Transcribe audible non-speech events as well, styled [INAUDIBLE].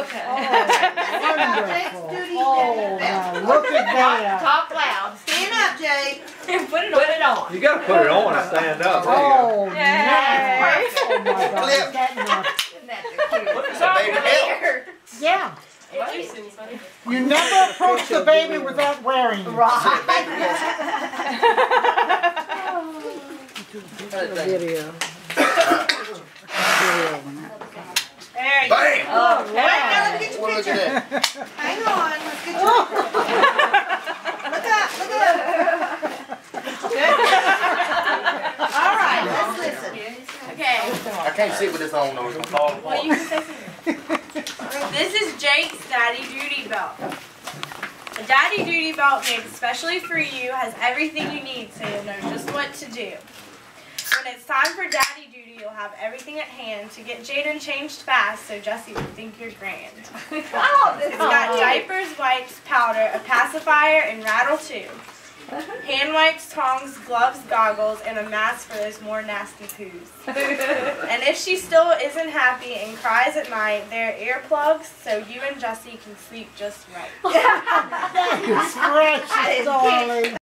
Okay. [LAUGHS] Wonderful. Oh, now look at that. Talk loud. Stand up, Jay. [LAUGHS] Put it on. Put it on. You gotta put it on and stand up. There you. Oh, nice. Oh, my God. Clip. Is that nice? Isn't that the cute? So baby help. Yeah. You never approach the baby without wearing it. [LAUGHS] Video. There you go. Bam! Oh, All right, now let me get your Well, look at that. Hang on, let's get your Look up, look up. Good. All right, let's listen. Okay. I can't sit with this on though, it's gonna fall apart. Well, you can say something. This is Jake's Daddy Duty Belt. A Daddy Duty Belt made especially for you has everything you need so you'll know just what to do. When it's time for Daddy Duty, you'll have everything at hand to get Jaden changed fast so Jesse will think you're grand. [LAUGHS] Oh, this It's got diapers, wipes, powder, a pacifier, and rattle too. Uh-huh. Hand wipes, tongs, gloves, goggles, and a mask for those more nasty poos. [LAUGHS] And if she still isn't happy and cries at night, there are earplugs so you and Jesse can sleep just right. [LAUGHS] That is precious, darling.